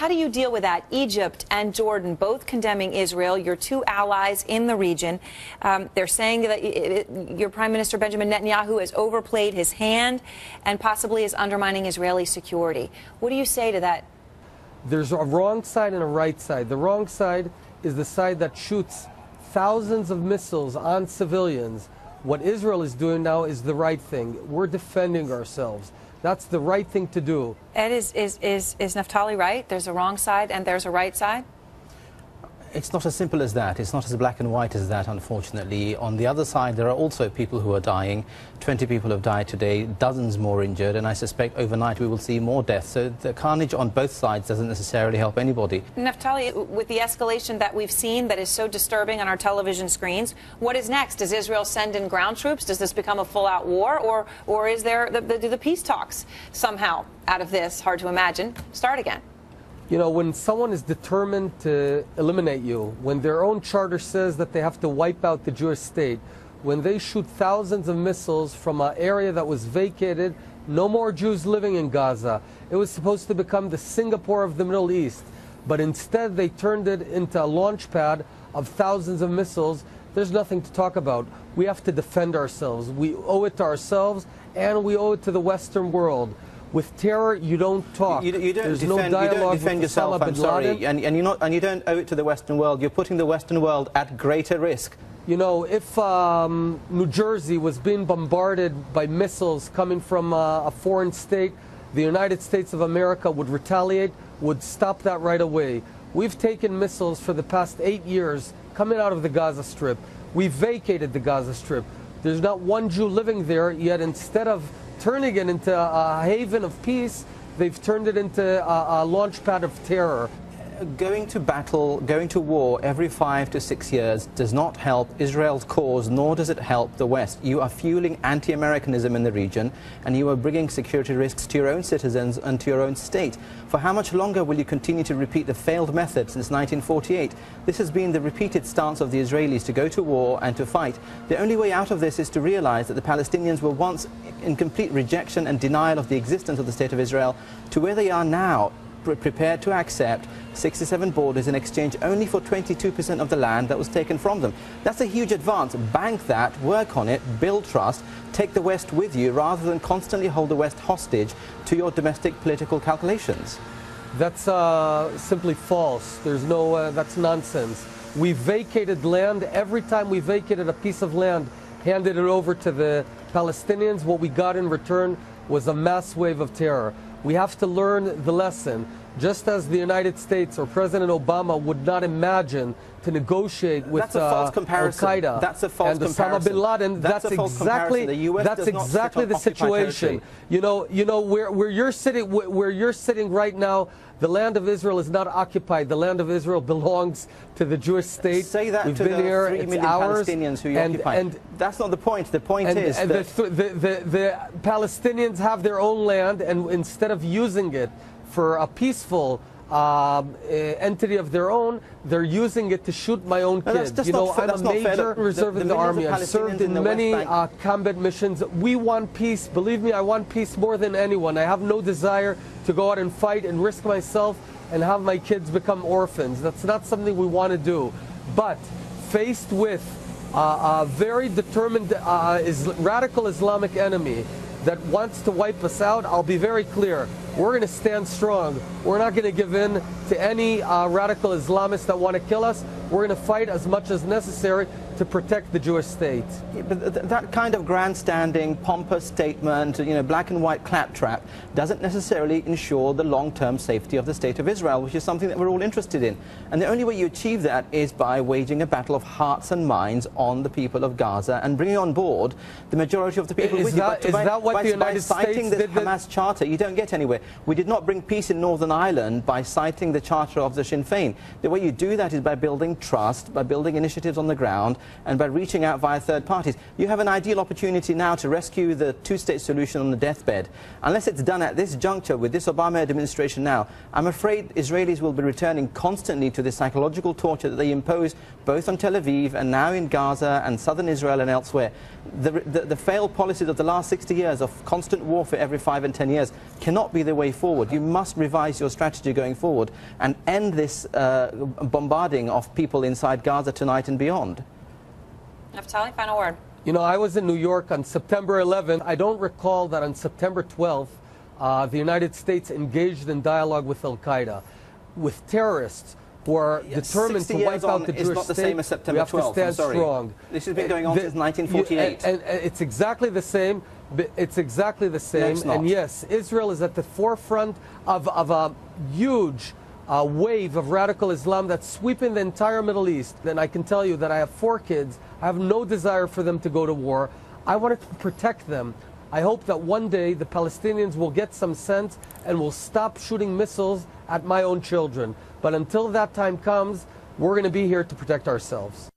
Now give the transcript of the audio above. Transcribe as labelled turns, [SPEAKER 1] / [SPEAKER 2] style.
[SPEAKER 1] How do you deal with that? Egypt and Jordan both condemning Israel, your two allies in the region. Um, they're saying that it, it, your Prime Minister Benjamin Netanyahu has overplayed his hand and possibly is undermining Israeli security. What do you say to that?
[SPEAKER 2] There's a wrong side and a right side. The wrong side is the side that shoots thousands of missiles on civilians. What Israel is doing now is the right thing. We're defending ourselves. That's the right thing to do.
[SPEAKER 1] Ed, is, is, is, is Naftali right? There's a wrong side and there's a right side?
[SPEAKER 3] It's not as simple as that. It's not as black and white as that, unfortunately. On the other side, there are also people who are dying. 20 people have died today, dozens more injured, and I suspect overnight we will see more deaths. So the carnage on both sides doesn't necessarily help anybody.
[SPEAKER 1] Naftali, with the escalation that we've seen that is so disturbing on our television screens, what is next? Does Israel send in ground troops? Does this become a full-out war? Or, or is there the, the, the peace talks somehow out of this, hard to imagine, start again?
[SPEAKER 2] You know, when someone is determined to eliminate you, when their own charter says that they have to wipe out the Jewish state, when they shoot thousands of missiles from an area that was vacated, no more Jews living in Gaza. It was supposed to become the Singapore of the Middle East, but instead they turned it into a launch pad of thousands of missiles. There's nothing to talk about. We have to defend ourselves. We owe it to ourselves and we owe it to the Western world. With terror, you don't talk.
[SPEAKER 3] You, you don't
[SPEAKER 2] There's
[SPEAKER 3] defend,
[SPEAKER 2] no
[SPEAKER 3] you
[SPEAKER 2] dialogue
[SPEAKER 3] don't defend yourself, I'm sorry. And, and, you're not, and you don't owe it to the Western world. You're putting the Western world at greater risk.
[SPEAKER 2] You know, if um, New Jersey was being bombarded by missiles coming from uh, a foreign state, the United States of America would retaliate, would stop that right away. We've taken missiles for the past eight years coming out of the Gaza Strip. We vacated the Gaza Strip. There's not one Jew living there, yet instead of turning it into a haven of peace, they've turned it into a, a launch pad of terror.
[SPEAKER 3] Going to battle, going to war every five to six years does not help Israel's cause, nor does it help the West. You are fueling anti-Americanism in the region, and you are bringing security risks to your own citizens and to your own state. For how much longer will you continue to repeat the failed method since 1948? This has been the repeated stance of the Israelis to go to war and to fight. The only way out of this is to realize that the Palestinians were once in complete rejection and denial of the existence of the State of Israel to where they are now prepared to accept 67 borders in exchange only for 22% of the land that was taken from them. That's a huge advance. Bank that, work on it, build trust, take the West with you rather than constantly hold the West hostage to your domestic political calculations.
[SPEAKER 2] That's uh, simply false. There's no, uh, that's nonsense. We vacated land. Every time we vacated a piece of land, handed it over to the Palestinians, what we got in return was a mass wave of terror. We have to learn the lesson. Just as the United States or President Obama would not imagine to negotiate with
[SPEAKER 3] that's a false
[SPEAKER 2] uh,
[SPEAKER 3] comparison.
[SPEAKER 2] Al Qaeda
[SPEAKER 3] that's a false
[SPEAKER 2] and
[SPEAKER 3] comparison.
[SPEAKER 2] Osama bin Laden,
[SPEAKER 3] that's,
[SPEAKER 2] that's,
[SPEAKER 3] exactly
[SPEAKER 2] that's exactly the situation. You know, you know where where you're sitting where you're sitting right now. The land of Israel is not occupied. The land of Israel belongs to the Jewish state.
[SPEAKER 3] Say that
[SPEAKER 2] We've
[SPEAKER 3] to
[SPEAKER 2] been
[SPEAKER 3] the
[SPEAKER 2] here.
[SPEAKER 3] three million
[SPEAKER 2] ours.
[SPEAKER 3] Palestinians who you
[SPEAKER 2] and,
[SPEAKER 3] occupy.
[SPEAKER 2] And,
[SPEAKER 3] that's not the point. The point
[SPEAKER 2] and,
[SPEAKER 3] is
[SPEAKER 2] and
[SPEAKER 3] that
[SPEAKER 2] the, the, the, the Palestinians have their own land, and instead of using it for a peaceful uh, entity of their own, they're using it to shoot my own
[SPEAKER 3] no,
[SPEAKER 2] kids. You know, I'm a major reserve in the army. I've served in,
[SPEAKER 3] in
[SPEAKER 2] many uh, combat missions. We want peace. Believe me, I want peace more than anyone. I have no desire to go out and fight and risk myself and have my kids become orphans. That's not something we want to do. But faced with uh, a very determined uh, is radical Islamic enemy that wants to wipe us out, I'll be very clear. We're going to stand strong. We're not going to give in to any uh, radical Islamists that want to kill us. We're going to fight as much as necessary to protect the Jewish state.
[SPEAKER 3] Yeah, but th that kind of grandstanding, pompous statement, you know, black and white claptrap, doesn't necessarily ensure the long-term safety of the state of Israel, which is something that we're all interested in. And the only way you achieve that is by waging a battle of hearts and minds on the people of Gaza and bringing on board the majority of the people
[SPEAKER 2] is
[SPEAKER 3] with
[SPEAKER 2] that,
[SPEAKER 3] you. But
[SPEAKER 2] is
[SPEAKER 3] by,
[SPEAKER 2] that what
[SPEAKER 3] by,
[SPEAKER 2] the United
[SPEAKER 3] by
[SPEAKER 2] States
[SPEAKER 3] the
[SPEAKER 2] did?
[SPEAKER 3] Hamas charter, you don't get anywhere. We did not bring peace in Northern Ireland by citing the charter of the Sinn Féin. The way you do that is by building trust, by building initiatives on the ground, and by reaching out via third parties. You have an ideal opportunity now to rescue the two-state solution on the deathbed. Unless it's done at this juncture with this Obama administration now, I'm afraid Israelis will be returning constantly to the psychological torture that they impose both on Tel Aviv and now in Gaza and southern Israel and elsewhere. The, the, the failed policies of the last 60 years of constant warfare every five and 10 years cannot be the the way forward. You must revise your strategy going forward and end this uh, bombarding of people inside Gaza tonight and beyond.
[SPEAKER 1] Naftali, final word.
[SPEAKER 2] You know, I was in New York on September 11th. I don't recall that on September 12th, uh, the United States engaged in dialogue with Al Qaeda, with terrorists who are
[SPEAKER 3] Yeah,
[SPEAKER 2] determined to wipe
[SPEAKER 3] years
[SPEAKER 2] out
[SPEAKER 3] on
[SPEAKER 2] the
[SPEAKER 3] is
[SPEAKER 2] Jewish
[SPEAKER 3] not the same as September
[SPEAKER 2] we have
[SPEAKER 3] 12th,
[SPEAKER 2] to stand strong.
[SPEAKER 3] This has been going on
[SPEAKER 2] the-
[SPEAKER 3] since 1948.
[SPEAKER 2] you- and, and it's exactly the same. It's exactly the same.
[SPEAKER 3] not.
[SPEAKER 2] And yes, Israel is at the forefront of, of a huge uh, wave of radical Islam that's sweeping the entire Middle East. And I can tell you that I have four kids. I have no desire for them to go to war. I wanted to protect them. I hope that one day the Palestinians will get some sense and will stop shooting missiles at my own children. But until that time comes, we're going to be here to protect ourselves.